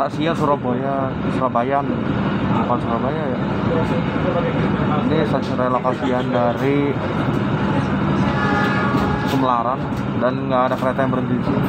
Asia Surabaya Surabaya bukan Surabaya ya. Ini stasiun relokasian dari Semelaran dan nggak ada kereta yang berhenti di sini.